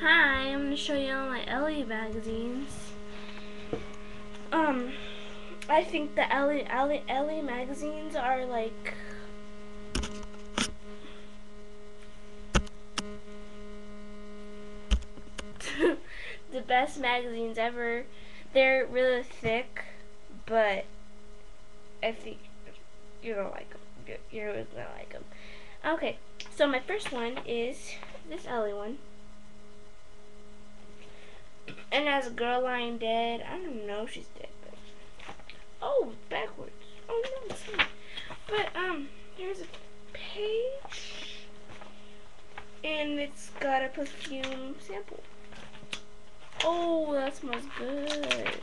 Hi, I'm going to show you all my Ellie magazines. Um, I think the Ellie, Ellie, Ellie magazines are like... the best magazines ever. They're really thick, but I think you're gonna like them. You're, you're gonna like them. Okay, so my first one is this Ellie one. And as a girl lying dead, I don't know if she's dead, but oh, backwards. Oh no. But um, here's a page, and it's got a perfume sample. Oh, that smells good.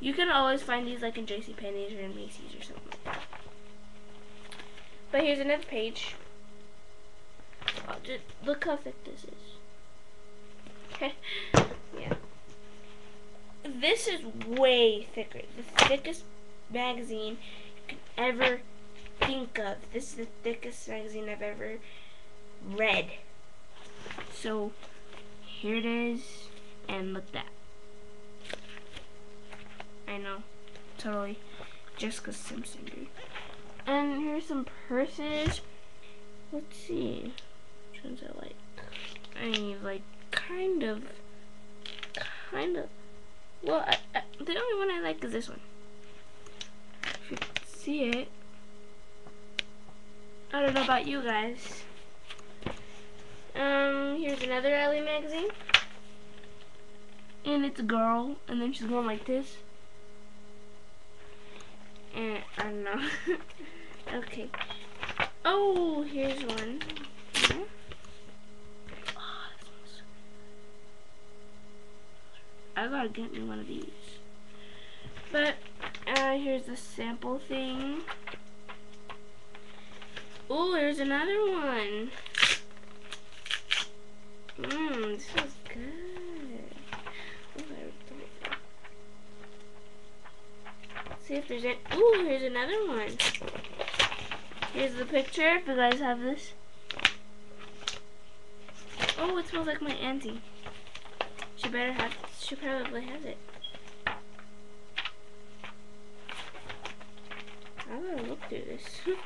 You can always find these like in J.C. Penney's or in Macy's or something like that. But here's another page. Just look how thick this is. Yeah. This is way thicker. The thickest magazine you can ever think of. This is the thickest magazine I've ever read. So, here it is, and look at that. I know, totally Jessica Simpson, dude. And here's some purses. Let's see, which ones I like. I need like, kind of, kind of. Well, I, I, the only one I like is this one. If you see it. I don't know about you guys. Um, here's another Ellie magazine. And it's a girl, and then she's going like this. And I don't know. okay. Oh, here's one. Yeah. I gotta get me one of these. But uh, here's the sample thing. Oh, there's another one. Mmm, this is good. see if there's any. Ooh, here's another one. Here's the picture, if you guys have this. Oh, it smells like my auntie. She better have, she probably has it. I gotta look through this.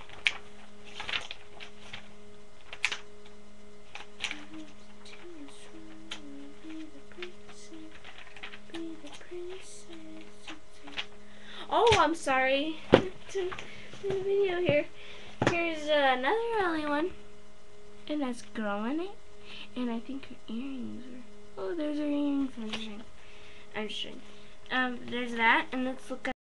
Oh, I'm sorry. the video here. Here's uh, another Ellie one. And that's girl in it. And I think her earrings are... Oh, there's her earrings. I'm just Um, there's that. And let's look at